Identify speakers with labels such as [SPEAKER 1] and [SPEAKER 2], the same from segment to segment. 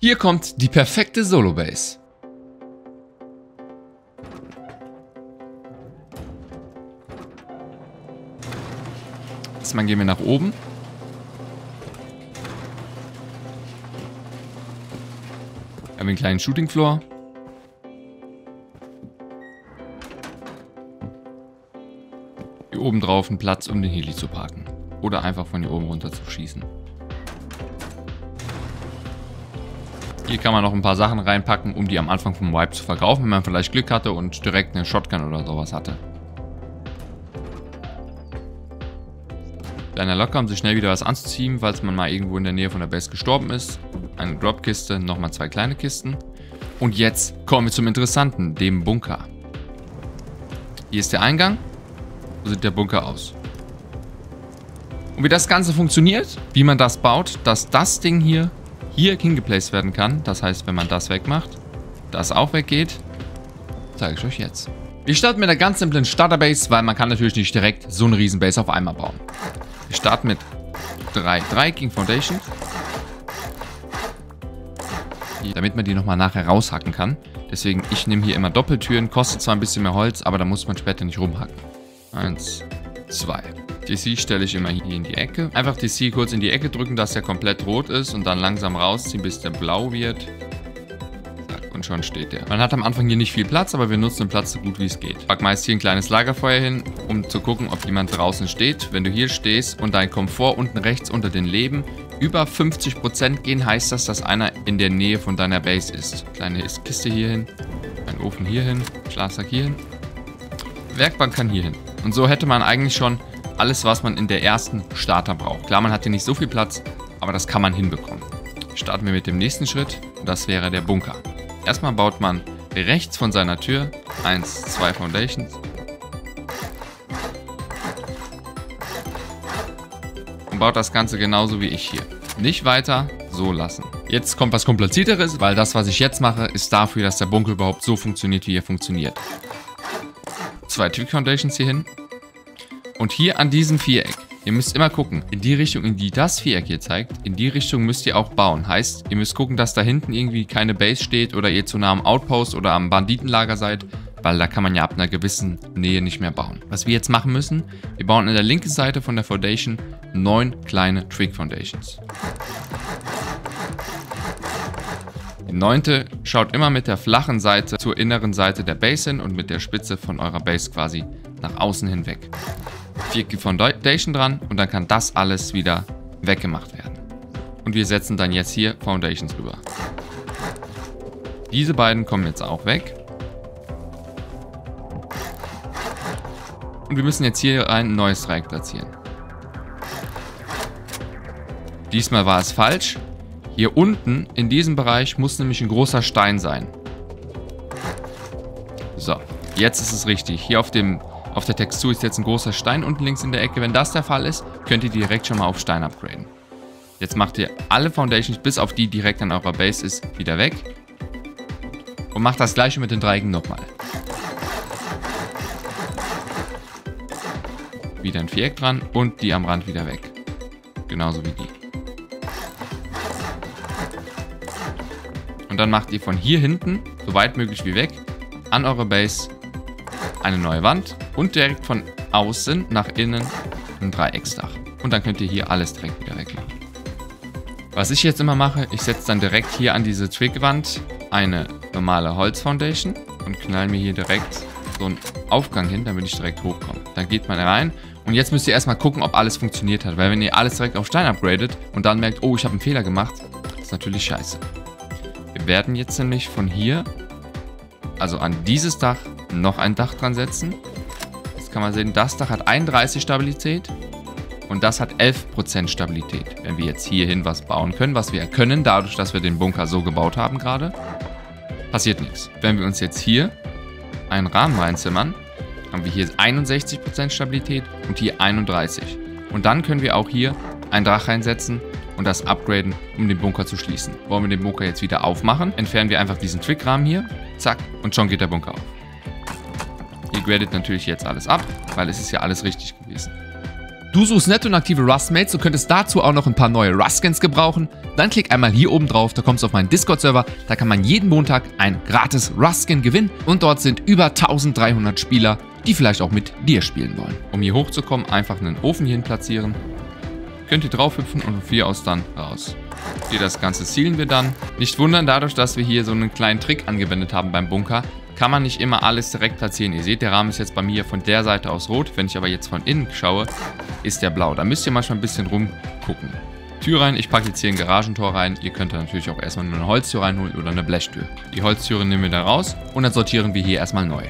[SPEAKER 1] Hier kommt die perfekte Solo-Base. Erstmal gehen wir nach oben. Haben wir einen kleinen Shooting Floor. Hier oben drauf einen Platz, um den Heli zu parken. Oder einfach von hier oben runter zu schießen. Hier kann man noch ein paar Sachen reinpacken, um die am Anfang vom Wipe zu verkaufen, wenn man vielleicht Glück hatte und direkt eine Shotgun oder sowas hatte. Kleiner Locker, um sich schnell wieder was anzuziehen, falls man mal irgendwo in der Nähe von der Base gestorben ist. Eine Dropkiste, nochmal zwei kleine Kisten. Und jetzt kommen wir zum Interessanten, dem Bunker. Hier ist der Eingang. So sieht der Bunker aus. Und wie das Ganze funktioniert, wie man das baut, dass das Ding hier hier hingeplaced werden kann. Das heißt, wenn man das wegmacht, das auch weggeht, zeige ich euch jetzt. Wir starten mit einer ganz simplen Starterbase, weil man kann natürlich nicht direkt so eine Riesenbase auf einmal bauen. Wir starten mit drei, drei King Foundation. Damit man die nochmal nachher raushacken kann. Deswegen, ich nehme hier immer Doppeltüren. Kostet zwar ein bisschen mehr Holz, aber da muss man später nicht rumhacken. Eins, zwei. DC stelle ich immer hier in die Ecke. Einfach DC kurz in die Ecke drücken, dass der komplett rot ist und dann langsam rausziehen, bis der blau wird und schon steht der. Man hat am Anfang hier nicht viel Platz, aber wir nutzen den Platz so gut wie es geht. Pack meist hier ein kleines Lagerfeuer hin, um zu gucken, ob jemand draußen steht. Wenn du hier stehst und dein Komfort unten rechts unter den Leben über 50% gehen, heißt das, dass einer in der Nähe von deiner Base ist. Kleine Kiste hier hin, ein Ofen hier hin, Schlafsack hier hin. Werkbank kann hier hin. Und so hätte man eigentlich schon alles, was man in der ersten Starter braucht. Klar, man hat hier nicht so viel Platz, aber das kann man hinbekommen. Starten wir mit dem nächsten Schritt. Das wäre der Bunker. Erstmal baut man rechts von seiner Tür 1, 2 Foundations. Und baut das Ganze genauso wie ich hier. Nicht weiter, so lassen. Jetzt kommt was komplizierteres, weil das, was ich jetzt mache, ist dafür, dass der Bunker überhaupt so funktioniert, wie er funktioniert. Zwei Twig Foundations hier hin. Und hier an diesem Viereck Ihr müsst immer gucken, in die Richtung, in die das Viereck hier zeigt, in die Richtung müsst ihr auch bauen. Heißt, ihr müsst gucken, dass da hinten irgendwie keine Base steht oder ihr zu nah am Outpost oder am Banditenlager seid, weil da kann man ja ab einer gewissen Nähe nicht mehr bauen. Was wir jetzt machen müssen, wir bauen an der linken Seite von der Foundation neun kleine Twig Foundations. Die neunte schaut immer mit der flachen Seite zur inneren Seite der Base hin und mit der Spitze von eurer Base quasi nach außen hinweg. 4 Foundation dran und dann kann das alles wieder weggemacht werden. Und wir setzen dann jetzt hier Foundations rüber. Diese beiden kommen jetzt auch weg. Und wir müssen jetzt hier ein neues Dreieck platzieren. Diesmal war es falsch. Hier unten in diesem Bereich muss nämlich ein großer Stein sein. So, jetzt ist es richtig. Hier auf dem auf der Textur ist jetzt ein großer Stein unten links in der Ecke. Wenn das der Fall ist, könnt ihr direkt schon mal auf Stein upgraden. Jetzt macht ihr alle Foundations, bis auf die direkt an eurer Base ist, wieder weg. Und macht das gleiche mit den Dreiecken nochmal. Wieder ein Viereck dran und die am Rand wieder weg. Genauso wie die. Und dann macht ihr von hier hinten, so weit möglich wie weg, an eurer Base eine neue Wand und direkt von außen nach innen ein Dreiecksdach. Und dann könnt ihr hier alles direkt wieder wegmachen. Was ich jetzt immer mache, ich setze dann direkt hier an diese Twig-Wand eine normale Holz-Foundation und knall mir hier direkt so einen Aufgang hin, damit ich direkt hochkomme. Dann geht man rein und jetzt müsst ihr erstmal gucken, ob alles funktioniert hat. Weil wenn ihr alles direkt auf Stein upgradet und dann merkt, oh, ich habe einen Fehler gemacht, ist natürlich scheiße. Wir werden jetzt nämlich von hier, also an dieses Dach, noch ein Dach dran setzen. Jetzt kann man sehen, das Dach hat 31 Stabilität und das hat 11% Stabilität. Wenn wir jetzt hierhin was bauen können, was wir können, dadurch, dass wir den Bunker so gebaut haben gerade, passiert nichts. Wenn wir uns jetzt hier einen Rahmen reinzimmern, haben wir hier 61% Stabilität und hier 31. Und dann können wir auch hier ein Dach reinsetzen und das upgraden, um den Bunker zu schließen. Wollen wir den Bunker jetzt wieder aufmachen, entfernen wir einfach diesen Twig-Rahmen hier, zack, und schon geht der Bunker auf. Gradet natürlich jetzt alles ab, weil es ist ja alles richtig gewesen. Du suchst nette und aktive Rustmates und könntest dazu auch noch ein paar neue Rust-Skins gebrauchen? Dann klick einmal hier oben drauf, da kommst du auf meinen Discord-Server, da kann man jeden Montag ein gratis Rust-Skin gewinnen und dort sind über 1300 Spieler, die vielleicht auch mit dir spielen wollen. Um hier hochzukommen, einfach einen Ofen hierhin platzieren, könnt ihr draufhüpfen und von hier aus dann raus. Hier das Ganze zielen wir dann. Nicht wundern, dadurch, dass wir hier so einen kleinen Trick angewendet haben beim Bunker, kann man nicht immer alles direkt platzieren. Ihr seht, der Rahmen ist jetzt bei mir von der Seite aus rot. Wenn ich aber jetzt von innen schaue, ist der blau. Da müsst ihr manchmal ein bisschen rumgucken. Tür rein, ich packe jetzt hier ein Garagentor rein. Ihr könnt da natürlich auch erstmal nur eine Holztür reinholen oder eine Blechtür. Die Holztüre nehmen wir da raus und dann sortieren wir hier erstmal neu.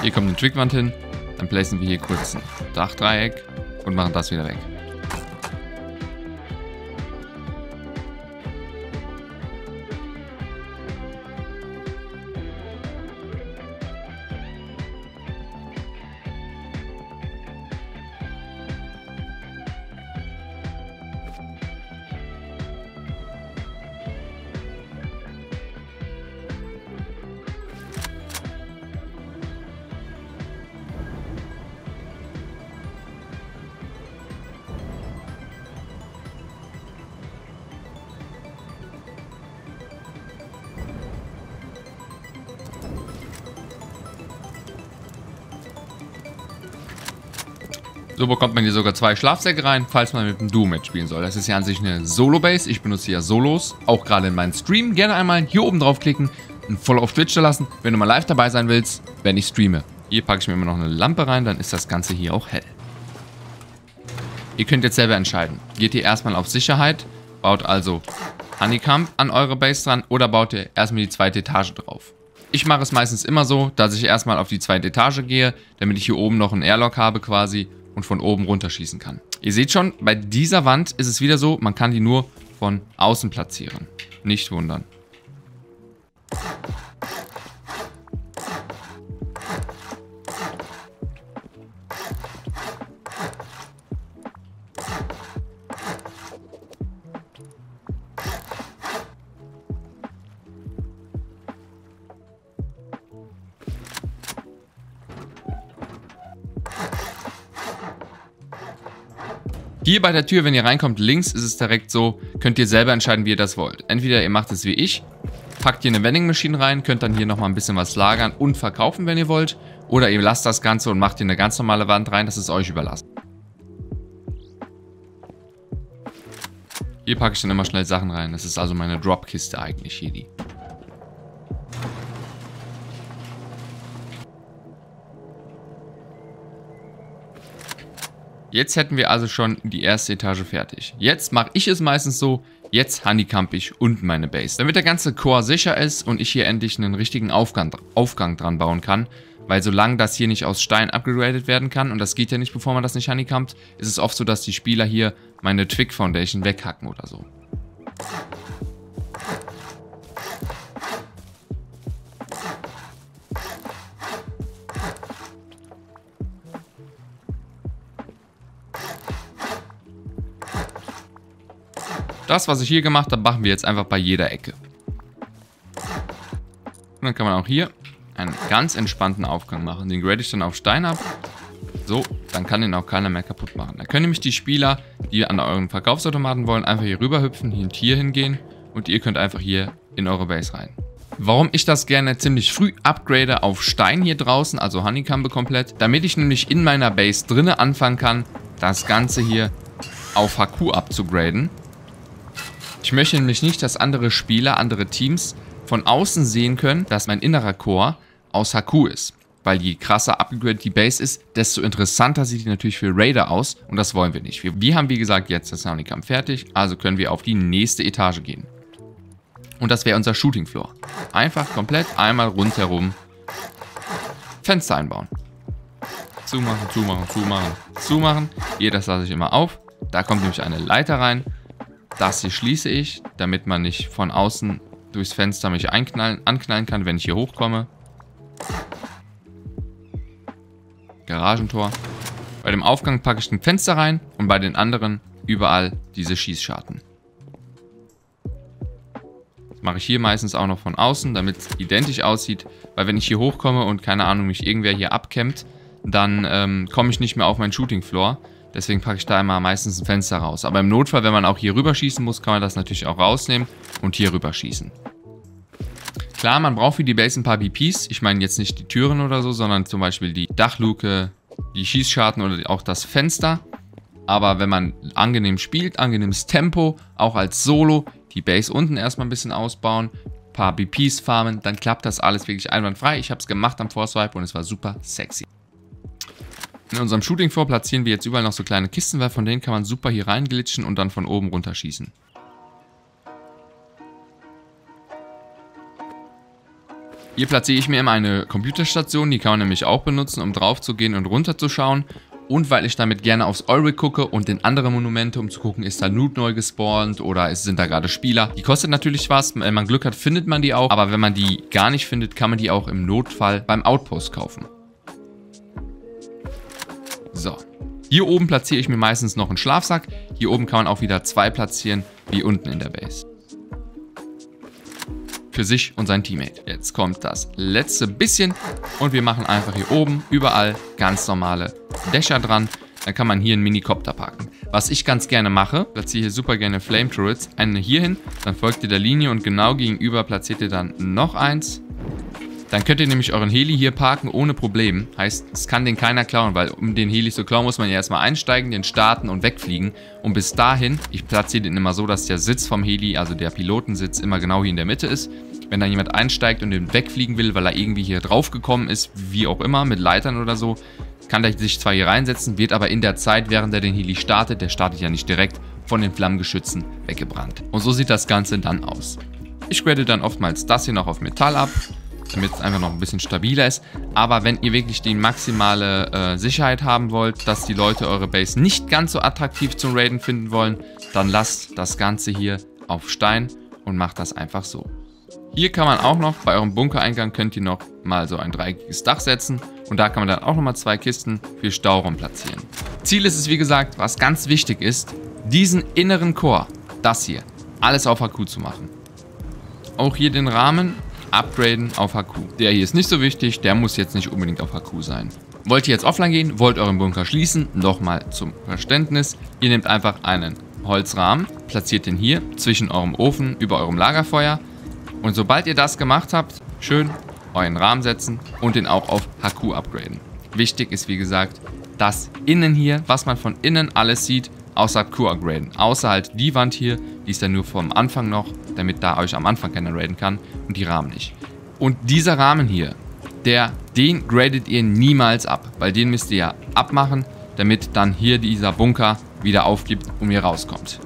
[SPEAKER 1] Hier kommt eine Trickwand hin, dann placen wir hier kurz ein Dachdreieck und machen das wieder weg. So bekommt man hier sogar zwei Schlafsäcke rein, falls man mit dem Duo mitspielen soll. Das ist ja an sich eine Solo-Base. Ich benutze ja Solos, auch gerade in meinen Stream. Gerne einmal hier oben draufklicken, ein Follow auf Twitch zu lassen, wenn du mal live dabei sein willst, wenn ich streame. Hier packe ich mir immer noch eine Lampe rein, dann ist das Ganze hier auch hell. Ihr könnt jetzt selber entscheiden. Geht ihr erstmal auf Sicherheit, baut also Honeycomb an eure Base dran oder baut ihr erstmal die zweite Etage drauf. Ich mache es meistens immer so, dass ich erstmal auf die zweite Etage gehe, damit ich hier oben noch einen Airlock habe quasi und von oben runterschießen kann. Ihr seht schon, bei dieser Wand ist es wieder so, man kann die nur von außen platzieren. Nicht wundern. Hier bei der Tür, wenn ihr reinkommt, links ist es direkt so, könnt ihr selber entscheiden, wie ihr das wollt. Entweder ihr macht es wie ich, packt hier eine Vending Machine rein, könnt dann hier nochmal ein bisschen was lagern und verkaufen, wenn ihr wollt. Oder ihr lasst das Ganze und macht hier eine ganz normale Wand rein, das ist euch überlassen. Hier packe ich dann immer schnell Sachen rein. Das ist also meine Dropkiste eigentlich hier. Jetzt hätten wir also schon die erste Etage fertig. Jetzt mache ich es meistens so, jetzt handicamp ich unten meine Base. Damit der ganze Core sicher ist und ich hier endlich einen richtigen Aufgang, Aufgang dran bauen kann, weil solange das hier nicht aus Stein upgradet werden kann, und das geht ja nicht, bevor man das nicht handicampt, ist es oft so, dass die Spieler hier meine Twig Foundation weghacken oder so. Das, was ich hier gemacht habe, machen wir jetzt einfach bei jeder Ecke. Und dann kann man auch hier einen ganz entspannten Aufgang machen. Den grade ich dann auf Stein ab. So, dann kann den auch keiner mehr kaputt machen. Dann können nämlich die Spieler, die an euren Verkaufsautomaten wollen, einfach hier rüber hüpfen, hier hier hingehen und ihr könnt einfach hier in eure Base rein. Warum ich das gerne ziemlich früh upgrade auf Stein hier draußen, also Honeycomb komplett, damit ich nämlich in meiner Base drinne anfangen kann, das Ganze hier auf HQ abzugraden. Ich möchte nämlich nicht, dass andere Spieler, andere Teams von außen sehen können, dass mein innerer Core aus HQ ist. Weil je krasser abgegradet die Base ist, desto interessanter sieht die natürlich für Raider aus und das wollen wir nicht. Wir, wir haben wie gesagt jetzt das Soundicam fertig, also können wir auf die nächste Etage gehen. Und das wäre unser Shooting Floor. Einfach komplett einmal rundherum Fenster einbauen. Zumachen, zumachen, zumachen, zumachen. Hier, das lasse ich immer auf. Da kommt nämlich eine Leiter rein das hier schließe ich, damit man nicht von außen durchs Fenster mich einknallen, anknallen kann, wenn ich hier hochkomme. Garagentor. Bei dem Aufgang packe ich ein Fenster rein und bei den anderen überall diese Schießscharten. Das mache ich hier meistens auch noch von außen, damit es identisch aussieht, weil wenn ich hier hochkomme und keine Ahnung, mich irgendwer hier abkämmt, dann ähm, komme ich nicht mehr auf meinen Shooting Floor, Deswegen packe ich da immer meistens ein Fenster raus. Aber im Notfall, wenn man auch hier rüber schießen muss, kann man das natürlich auch rausnehmen und hier rüber schießen. Klar, man braucht für die Base ein paar BPs. Ich meine jetzt nicht die Türen oder so, sondern zum Beispiel die Dachluke, die Schießscharten oder auch das Fenster. Aber wenn man angenehm spielt, angenehmes Tempo, auch als Solo, die Base unten erstmal ein bisschen ausbauen, paar BPs farmen, dann klappt das alles wirklich einwandfrei. Ich habe es gemacht am Force-Wipe und es war super sexy. In unserem Shooting Floor platzieren wir jetzt überall noch so kleine Kisten, weil von denen kann man super hier reinglitschen und dann von oben runterschießen. Hier platziere ich mir immer eine Computerstation, die kann man nämlich auch benutzen, um drauf zu gehen und runter zu schauen. Und weil ich damit gerne aufs Ulrich gucke und in andere Monumente, um zu gucken, ist da Loot neu gespawnt oder sind da gerade Spieler. Die kostet natürlich was, wenn man Glück hat, findet man die auch. Aber wenn man die gar nicht findet, kann man die auch im Notfall beim Outpost kaufen. So. Hier oben platziere ich mir meistens noch einen Schlafsack. Hier oben kann man auch wieder zwei platzieren, wie unten in der Base für sich und sein Teammate. Jetzt kommt das letzte bisschen und wir machen einfach hier oben überall ganz normale Dächer dran. Dann kann man hier einen Minikopter parken. Was ich ganz gerne mache, platziere hier super gerne Flame Turrets. Eine hier hin, dann folgt ihr der Linie und genau gegenüber platziert ihr dann noch eins. Dann könnt ihr nämlich euren Heli hier parken ohne Problem. Heißt, es kann den keiner klauen, weil um den Heli zu klauen, muss man ja erstmal einsteigen, den starten und wegfliegen. Und bis dahin, ich platziere den immer so, dass der Sitz vom Heli, also der Pilotensitz, immer genau hier in der Mitte ist. Wenn da jemand einsteigt und den wegfliegen will, weil er irgendwie hier drauf gekommen ist, wie auch immer, mit Leitern oder so, kann der sich zwar hier reinsetzen, wird aber in der Zeit, während er den Heli startet, der startet ja nicht direkt, von den Flammengeschützen weggebrannt. Und so sieht das Ganze dann aus. Ich grade dann oftmals das hier noch auf Metall ab, damit es einfach noch ein bisschen stabiler ist. Aber wenn ihr wirklich die maximale äh, Sicherheit haben wollt, dass die Leute eure Base nicht ganz so attraktiv zum Raiden finden wollen, dann lasst das Ganze hier auf Stein und macht das einfach so. Hier kann man auch noch, bei eurem Bunkereingang könnt ihr noch mal so ein dreieckiges Dach setzen und da kann man dann auch nochmal zwei Kisten für Stauraum platzieren. Ziel ist es, wie gesagt, was ganz wichtig ist, diesen inneren Core, das hier, alles auf HQ zu machen. Auch hier den Rahmen upgraden auf HQ. Der hier ist nicht so wichtig, der muss jetzt nicht unbedingt auf HQ sein. Wollt ihr jetzt offline gehen, wollt euren Bunker schließen, nochmal zum Verständnis. Ihr nehmt einfach einen Holzrahmen, platziert den hier zwischen eurem Ofen über eurem Lagerfeuer. Und sobald ihr das gemacht habt, schön euren Rahmen setzen und den auch auf HQ upgraden. Wichtig ist wie gesagt, das innen hier, was man von innen alles sieht, außer Q upgraden. Außer halt die Wand hier, die ist dann nur vom Anfang noch, damit da euch am Anfang keiner raiden kann und die Rahmen nicht. Und dieser Rahmen hier, der, den gradet ihr niemals ab, weil den müsst ihr ja abmachen, damit dann hier dieser Bunker wieder aufgibt und ihr rauskommt.